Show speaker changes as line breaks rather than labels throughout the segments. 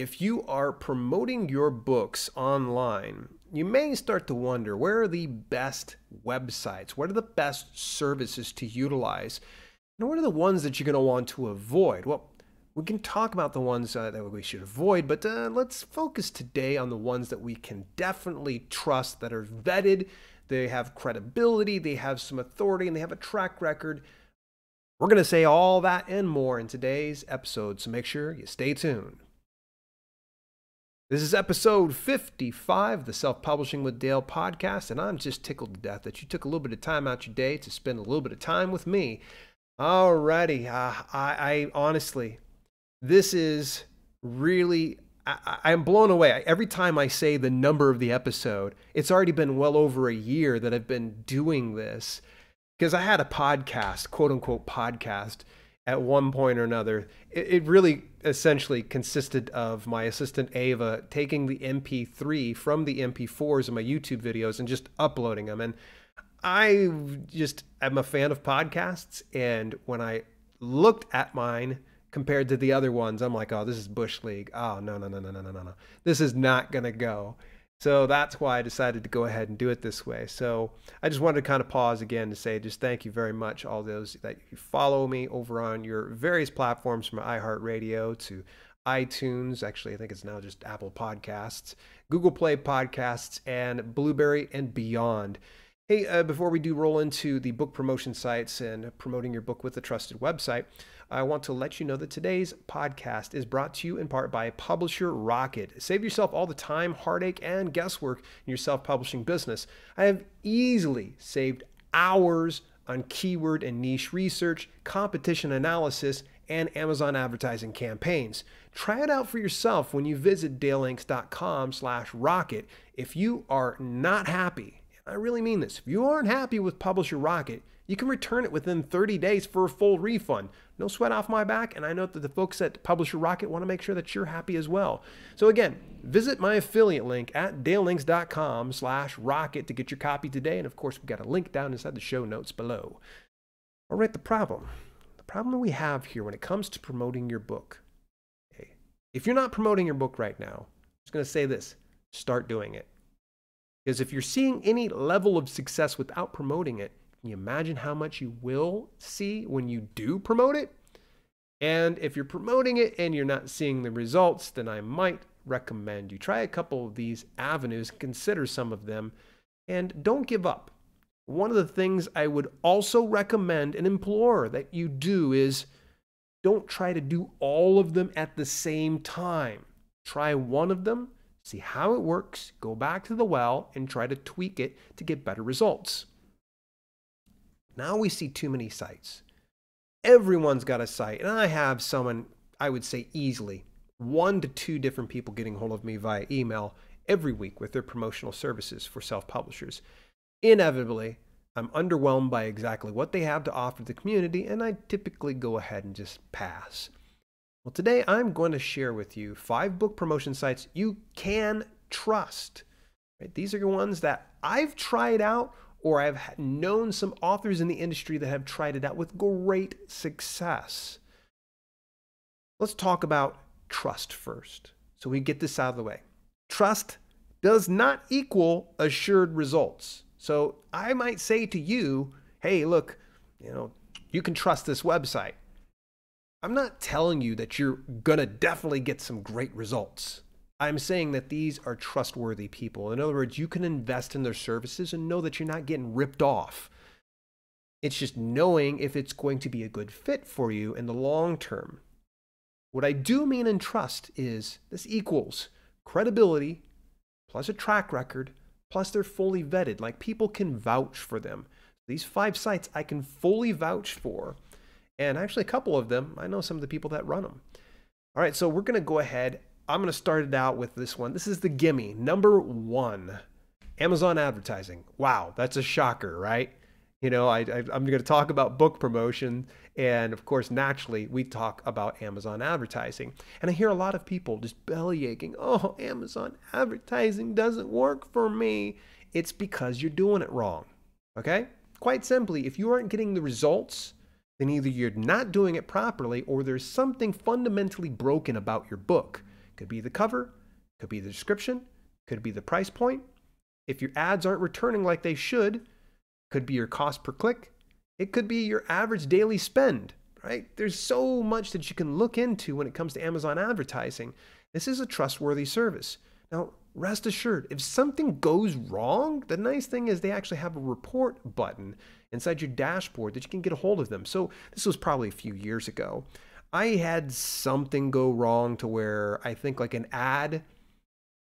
if you are promoting your books online, you may start to wonder where are the best websites? What are the best services to utilize? And what are the ones that you're going to want to avoid? Well, we can talk about the ones uh, that we should avoid, but uh, let's focus today on the ones that we can definitely trust, that are vetted, they have credibility, they have some authority, and they have a track record. We're going to say all that and more in today's episode, so make sure you stay tuned. This is episode 55 of the Self Publishing with Dale podcast, and I'm just tickled to death that you took a little bit of time out your day to spend a little bit of time with me. Alrighty, uh, I, I honestly, this is really I, am blown away. Every time I say the number of the episode, it's already been well over a year that I've been doing this because I had a podcast, quote unquote podcast, at one point or another. It, it really essentially consisted of my assistant Ava taking the MP3 from the MP4s of my YouTube videos and just uploading them. And I just am a fan of podcasts. And when I looked at mine, compared to the other ones, I'm like, oh, this is Bush League. Oh, no, no, no, no, no, no, no. This is not going to go. So that's why I decided to go ahead and do it this way. So I just wanted to kind of pause again to say just thank you very much, all those that you follow me over on your various platforms from iHeartRadio to iTunes. Actually, I think it's now just Apple Podcasts, Google Play Podcasts, and Blubrry and beyond. Hey, uh, before we do roll into the book promotion sites and promoting your book with a trusted website, I want to let you know that today's podcast is brought to you in part by Publisher Rocket. Save yourself all the time, heartache, and guesswork in your self publishing business. I have easily saved hours on keyword and niche research, competition analysis, and Amazon advertising campaigns. Try it out for yourself when you visit dalelinks.com slash rocket. If you are not happy, I really mean this, if you aren't happy with Publisher Rocket, you can return it within 30 days for a full refund. No sweat off my back, and I know that the folks at Publisher Rocket want to make sure that you're happy as well. So again, visit my affiliate link at dalelinks.com slash rocket to get your copy today. And of course, we've got a link down inside the show notes below. All right, the problem. The problem that we have here when it comes to promoting your book. Okay, if you're not promoting your book right now, I'm just going to say this, start doing it. Because if you're seeing any level of success without promoting it, can you imagine how much you will see when you do promote it? And if you're promoting it and you're not seeing the results, then I might recommend you try a couple of these avenues, consider some of them, and don't give up. One of the things I would also recommend and implore that you do is don't try to do all of them at the same time. Try one of them, see how it works, go back to the well, and try to tweak it to get better results. Now we see too many sites. Everyone's got a site, and I have someone, I would say easily, one to two different people getting hold of me via email every week with their promotional services for self publishers. Inevitably, I'm underwhelmed by exactly what they have to offer the community, and I typically go ahead and just pass. Well, today I'm going to share with you five book promotion sites you can trust. Right? These are the ones that I've tried out or I've known some authors in the industry that have tried it out with great success. Let's talk about trust first. So we get this out of the way. Trust does not equal assured results. So I might say to you, hey, look, you know, you can trust this website. I'm not telling you that you're going to definitely get some great results. I'm saying that these are trustworthy people. In other words, you can invest in their services and know that you're not getting ripped off. It's just knowing if it's going to be a good fit for you in the long term. What I do mean in trust is this equals credibility plus a track record plus they're fully vetted. Like people can vouch for them. These five sites I can fully vouch for. And actually, a couple of them, I know some of the people that run them. All right, so we're going to go ahead I'm going to start it out with this one. This is the gimme. Number one Amazon advertising. Wow, that's a shocker, right? You know, I, am going to talk about book promotion. And of course, naturally, we talk about Amazon advertising. And I hear a lot of people just belly aching, oh, Amazon advertising doesn't work for me. It's because you're doing it wrong. Okay? Quite simply, if you aren't getting the results, then either you're not doing it properly or there's something fundamentally broken about your book Could be the cover, could be the description, could be the price point. If your ads aren't returning like they should, could be your cost per click. It could be your average daily spend, right? There's so much that you can look into when it comes to Amazon advertising. This is a trustworthy service. Now, rest assured, if something goes wrong, the nice thing is they actually have a report button inside your dashboard that you can get a hold of them. So this was probably a few years ago. I had something go wrong to where I think like an ad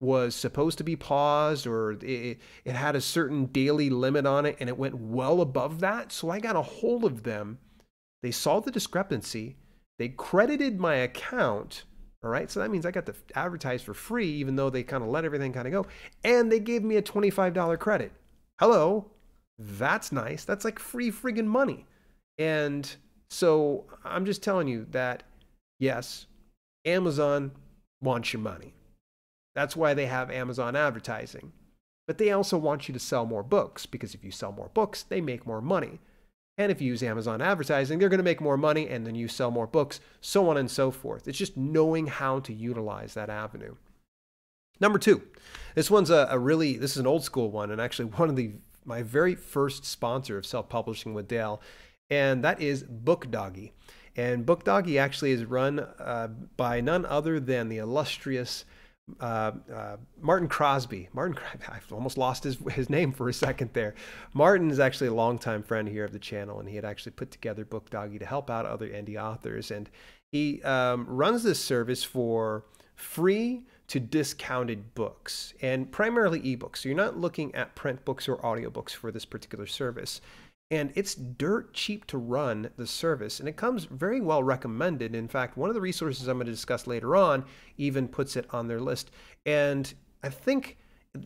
was supposed to be paused or it, it had a certain daily limit on it and it went well above that. So I got a hold of them. They saw the discrepancy. They credited my account. All right. So that means I got to advertise for free, even though they kind of let everything kind of go. And they gave me a $25 credit. Hello. That's nice. That's like free friggin' money. And so I'm just telling you that, yes, Amazon wants your money. That's why they have Amazon advertising. But they also want you to sell more books because if you sell more books, they make more money. And if you use Amazon advertising, they're going to make more money and then you sell more books, so on and so forth. It's just knowing how to utilize that avenue. Number two, this one's a, a really, this is an old school one and actually one of the my very first sponsor of self publishing with Dale, and that is Book Doggy. And Book Doggy actually is run uh, by none other than the illustrious uh, uh, Martin Crosby. Martin, Crosby, I've almost lost his, his name for a second there. Martin is actually a longtime friend here of the channel, and he had actually put together Book Doggy to help out other indie authors. And he um, runs this service for free to discounted books and primarily ebooks. So you're not looking at print books or audiobooks for this particular service. And it's dirt cheap to run the service, and it comes very well recommended. In fact, one of the resources I'm going to discuss later on even puts it on their list. And I think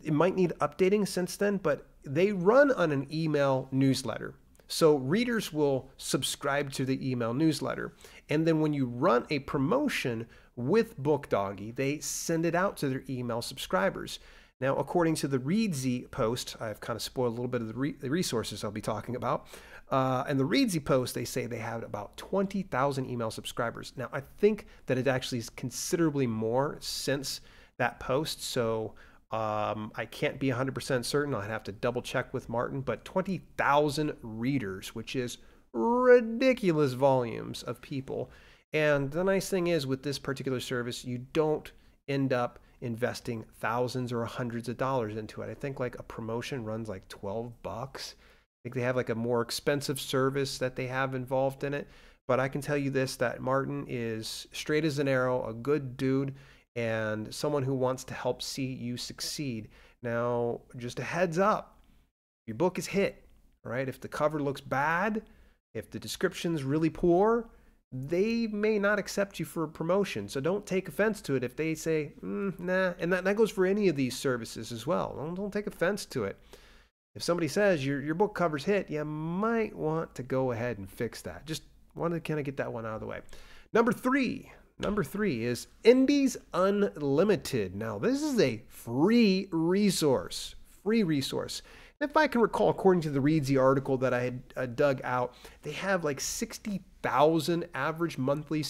it might need updating since then, but they run on an email newsletter. So readers will subscribe to the email newsletter. And then when you run a promotion with BookDoggy, they send it out to their email subscribers. Now, according to the Reedsy post, I've kind of spoiled a little bit of the, re- the resources I'll be talking about. Uh, and the Reedsy post, they say they have about 20,000 email subscribers. Now, I think that it actually is considerably more since that post. So um, I can't be 100% certain. I'd have to double check with Martin, but 20,000 readers, which is ridiculous volumes of people. And the nice thing is with this particular service, you don't end up investing thousands or hundreds of dollars into it. I think like a promotion runs like 12 bucks. I think they have like a more expensive service that they have involved in it. But I can tell you this that Martin is straight as an arrow, a good dude, and someone who wants to help see you succeed. Now, just a heads up your book is hit, right? If the cover looks bad, if the description's really poor, they may not accept you for a promotion. So don't take offense to it if they say, mm, nah. And that, that goes for any of these services as well. Don't, don't take offense to it. If somebody says your, your book covers hit, you might want to go ahead and fix that. Just wanted to kind of get that one out of the way. Number three, number three is Indies Unlimited. Now, this is a free resource, free resource. If I can recall, according to the Reedsy article that I had uh, dug out, they have like 60,000 average monthly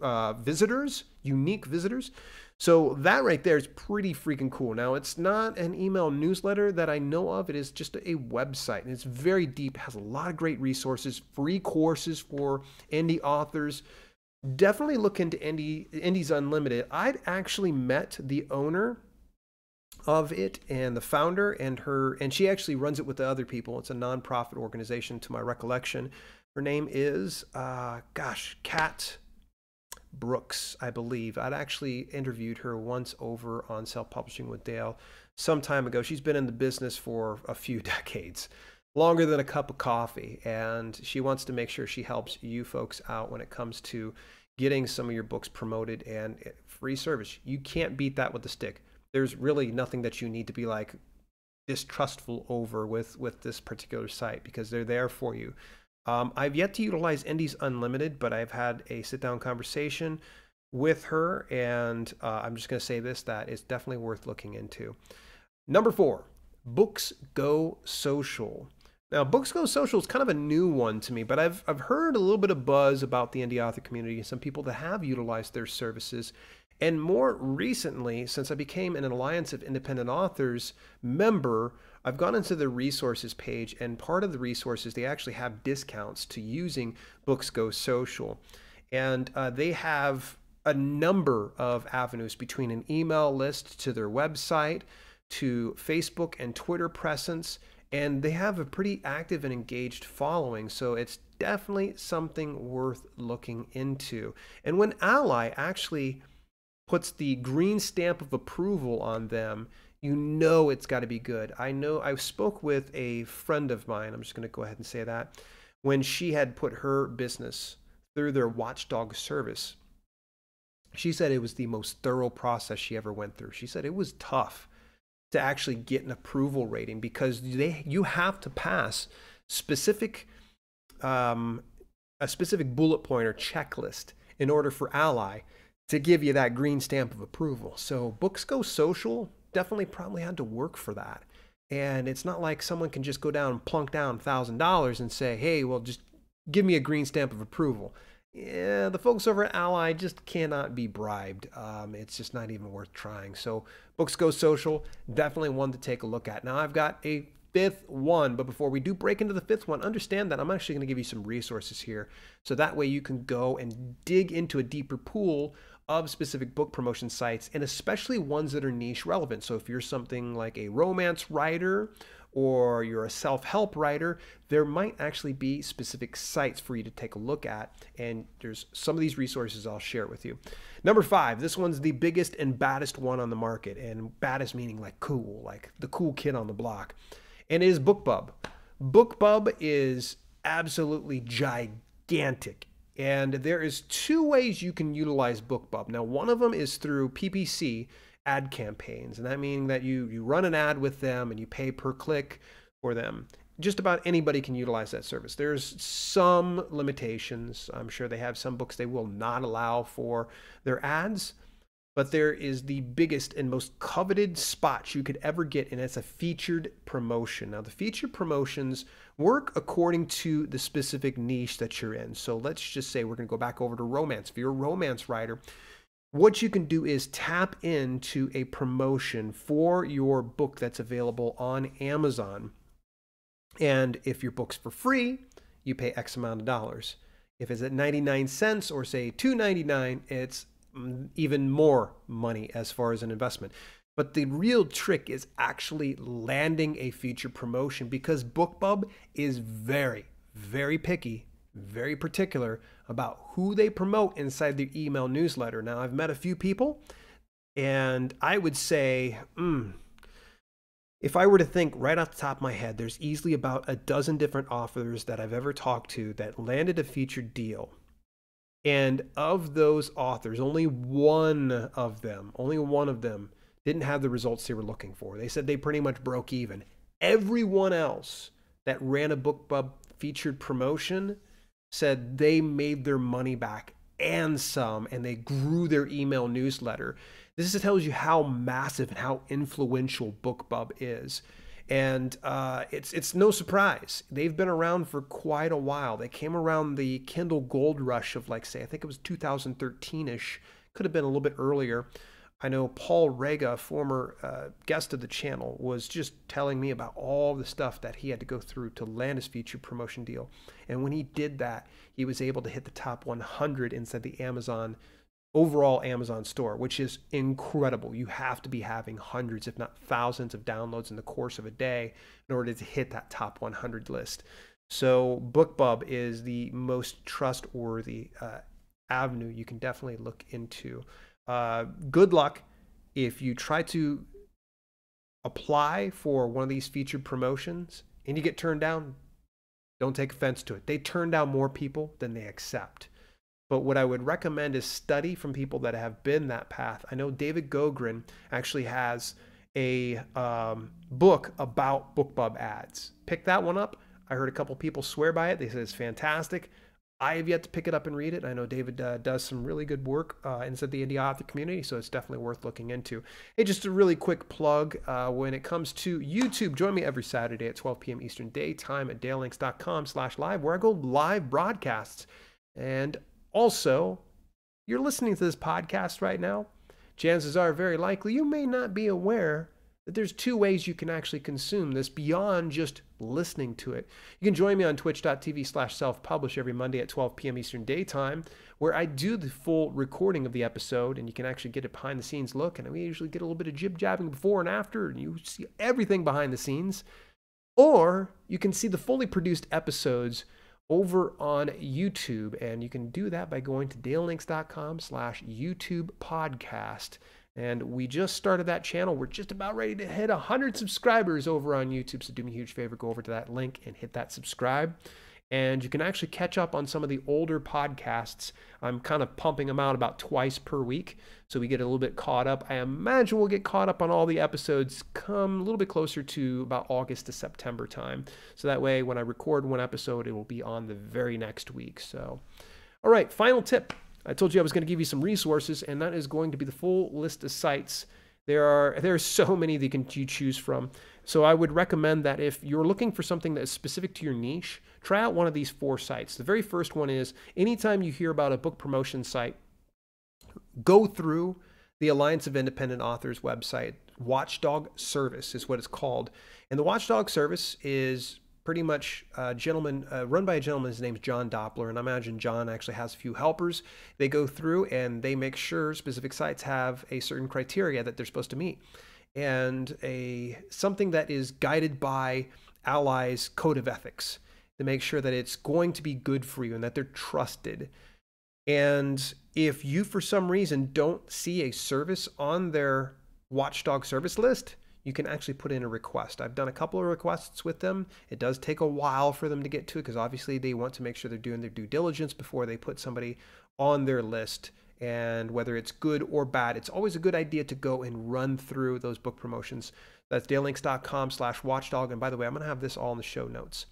uh, visitors, unique visitors. So that right there is pretty freaking cool. Now, it's not an email newsletter that I know of. It is just a website, and it's very deep, has a lot of great resources, free courses for indie authors. Definitely look into Indie, Indies Unlimited. I'd actually met the owner of it and the founder and her and she actually runs it with the other people. It's a nonprofit organization to my recollection. Her name is uh, gosh kat brooks i believe. I'd actually interviewed her once over on self-publishing with dale some time ago. She's been in the business for a few decades longer than a cup of coffee and she wants to make sure she helps you folks out when it comes to getting some of your books promoted and eh, free service. You can't beat that with a stick there's really nothing that you need to be like distrustful over with with this particular site because they're there for you. Um, I've yet to utilize Indies Unlimited, but I've had a sit down conversation with her, and uh, I'm just going to say this that it's definitely worth looking into. Number four, Books Go Social. Now, Books Go Social is kind of a new one to me, but I've, I've heard a little bit of buzz about the indie author community and some people that have utilized their services And more recently, since I became an Alliance of Independent Authors member, I've gone into the resources page, and part of the resources, they actually have discounts to using Books Go Social. And uh, they have a number of avenues between an email list to their website to Facebook and Twitter presence. And they have a pretty active and engaged following. So it's definitely something worth looking into. And when ALLi actually puts the green stamp of approval on them, you know it's got to be good. I know I spoke with a friend of mine, I'm just going to go ahead and say that, when she had put her business through their watchdog service. She said it was the most thorough process she ever went through. She said it was tough to actually get an approval rating because they you have to pass specific um, a specific bullet point or checklist in order for ALLi to give you that green stamp of approval. So Books Go Social definitely probably had to work for that. And it's not like someone can just go down and plunk down $1,000 and say, hey, well, just give me a green stamp of approval. Yeah, the folks over at ALLi just cannot be bribed. Um, it's just not even worth trying. So, Books Go Social, definitely one to take a look at. Now, I've got a fifth one, but before we do break into the fifth one, understand that I'm actually going to give you some resources here. So that way you can go and dig into a deeper pool of specific book promotion sites and especially ones that are niche relevant. So if you're something like a romance writer or you're a self help writer, there might actually be specific sites for you to take a look at. And there's some of these resources I'll share with you. Number five, this one's the biggest and baddest one on the market. And baddest meaning like cool, like the cool kid on the block. And it is BookBub. BookBub is absolutely gigantic and there is two ways you can utilize BookBub. Now, one of them is through PPC ad campaigns, and that meaning that you you run an ad with them and you pay per click for them. Just about anybody can utilize that service. There's some limitations. I'm sure they have some books they will not allow for their ads, but there is the biggest and most coveted spot you could ever get, and it's a featured promotion. Now, the featured promotions work according to the specific niche that you're in. So let's just say we're going to go back over to romance. If you're a romance writer, what you can do is tap into a promotion for your book that's available on Amazon. And if your book's for free, you pay X amount of dollars. If it's at 99 cents or say 2.99, it's even more money as far as an investment. But the real trick is actually landing a feature promotion because BookBub is very, very picky, very particular about who they promote inside their email newsletter. Now, I've met a few people, and I would say, mm, if I were to think right off the top of my head, there's easily about a dozen different authors that I've ever talked to that landed a featured deal and of those authors, only one of them, only one of them didn't have the results they were looking for. They said they pretty much broke even. Everyone else that ran a BookBub featured promotion said they made their money back and some, and they grew their email newsletter. This tells you how massive and how influential BookBub is and uh, it's it's no surprise they've been around for quite a while. They came around the Kindle Gold Rush of like say I think it was 2013ish, could have been a little bit earlier. I know Paul Rega, former uh, guest of the channel, was just telling me about all the stuff that he had to go through to land his feature promotion deal. And when he did that, he was able to hit the top 100 inside the Amazon overall Amazon store, which is incredible. You have to be having hundreds, if not thousands, of downloads in the course of a day in order to hit that top 100 list. So, BookBub is the most trustworthy uh, avenue you can definitely look into. Uh, good luck if you try to apply for one of these featured promotions and you get turned down. Don't take offense to it. They turn down more people than they accept. But what I would recommend is study from people that have been that path. I know David Gaughran actually has a um, book about BookBub ads. Pick that one up. I heard a couple people swear by it. They said it's fantastic. I have yet to pick it up and read it. I know David uh, does some really good work uh, inside the indie author community, so it's definitely worth looking into. Hey, just a really quick plug uh, when it comes to YouTube. Join me every Saturday at 12 p.m. Eastern Daytime at dalelinks.com slash live, where I go live broadcasts. And also, you're listening to this podcast right now. chances are very likely you may not be aware that there's two ways you can actually consume this beyond just listening to it. You can join me on twitch.tv slash self-publish every Monday at 12 p.m. Eastern Daytime, where I do the full recording of the episode and you can actually get a behind the scenes look. And we usually get a little bit of jib jabbing before and after, and you see everything behind the scenes. Or you can see the fully produced episodes over on YouTube. And you can do that by going to dalelinks.com slash YouTube podcast. And we just started that channel. We're just about ready to hit 100 subscribers over on YouTube. So do me a huge favor, go over to that link and hit that subscribe. And you can actually catch up on some of the older podcasts. I'm kind of pumping them out about twice per week. So we get a little bit caught up. I imagine we'll get caught up on all the episodes come a little bit closer to about August to September time. So that way, when I record one episode, it will be on the very next week. So, all right, final tip I told you I was going to give you some resources, and that is going to be the full list of sites. There are there are so many that you can you choose from. So I would recommend that if you're looking for something that is specific to your niche, try out one of these four sites. The very first one is anytime you hear about a book promotion site, go through the Alliance of Independent Authors website. Watchdog Service is what it's called. And the Watchdog Service is pretty much a gentleman uh, run by a gentleman his name's john doppler and i imagine john actually has a few helpers. They go through and they make sure specific sites have a certain criteria that they're supposed to meet. And a something that is guided by ALLi's code of ethics to make sure that it's going to be good for you and that they're trusted. And if you for some reason don't see a service on their watchdog service list you can actually put in a request. I've done a couple of requests with them. It does take a while for them to get to it because obviously they want to make sure they're doing their due diligence before they put somebody on their list. And whether it's good or bad, it's always a good idea to go and run through those book promotions. That's dalelinks.com slash watchdog. And by the way, I'm going to have this all in the show notes.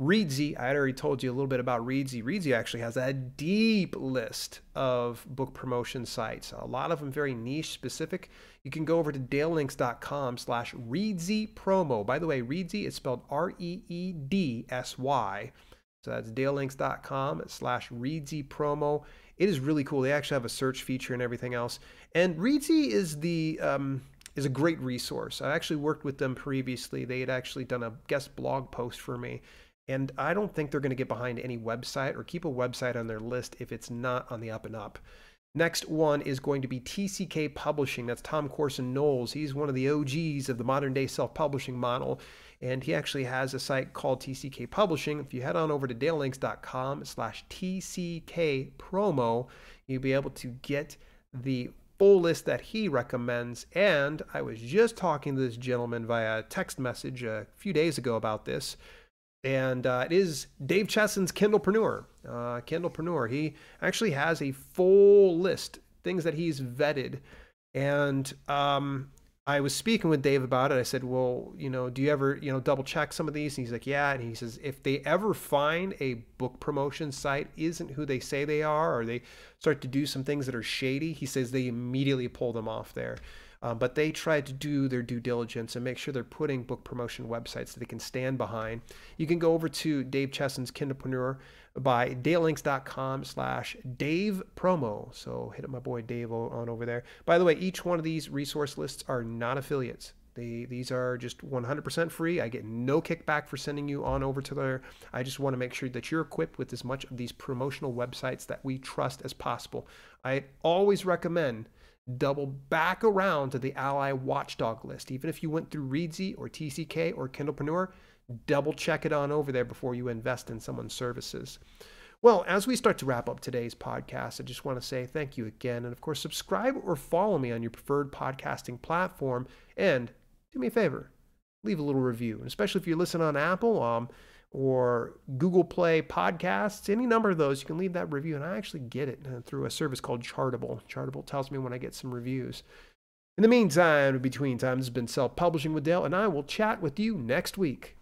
Reedsy, I had already told you a little bit about Reedsy. Reedsy actually has a deep list of book promotion sites, a lot of them very niche specific. You can go over to dalelinks.com slash Reedsy promo. By the way, Reedsy is spelled R-E-E-D-S-Y. So that's dalelinks.com slash Reedsy promo. It is really cool. They actually have a search feature and everything else. And Reedsy is the... Um, is a great resource. I actually worked with them previously. They had actually done a guest blog post for me and I don't think they're going to get behind any website or keep a website on their list if it's not on the up and up. Next one is going to be TCK Publishing. That's Tom Corson Knowles. He's one of the OGs of the modern day self publishing model. And he actually has a site called TCK Publishing. If you head on over to dalelinks.com slash TCK promo, you'll be able to get the full list that he recommends. And I was just talking to this gentleman via text message a few days ago about this and uh, it is Dave Chesson's Kindlepreneur. Uh, Kindlepreneur. He actually has a full list things that he's vetted, and um, I was speaking with Dave about it. I said, "Well, you know, do you ever, you know, double check some of these?" And he's like, "Yeah." And he says, "If they ever find a book promotion site isn't who they say they are, or they start to do some things that are shady, he says they immediately pull them off there." Um, but they try to do their due diligence and make sure they're putting book promotion websites that they can stand behind. You can go over to Dave Chesson's Kindlepreneur by dalelinks.com slash Dave promo. So hit up my boy Dave on over there. By the way, each one of these resource lists are not affiliates. They, these are just 100% free. I get no kickback for sending you on over to there. I just want to make sure that you're equipped with as much of these promotional websites that we trust as possible. I always recommend double back around to the ALLi Watchdog list. Even if you went through Reedsy or TCK or Kindlepreneur, double check it on over there before you invest in someone's services. Well, as we start to wrap up today's podcast, I just want to say thank you again. And of course, subscribe or follow me on your preferred podcasting platform. And do me a favor, leave a little review. And especially if you listen on Apple, um, or Google Play podcasts, any number of those, you can leave that review. And I actually get it uh, through a service called Chartable. Chartable tells me when I get some reviews. In the meantime, between time, this has been Self Publishing with Dale, and I will chat with you next week.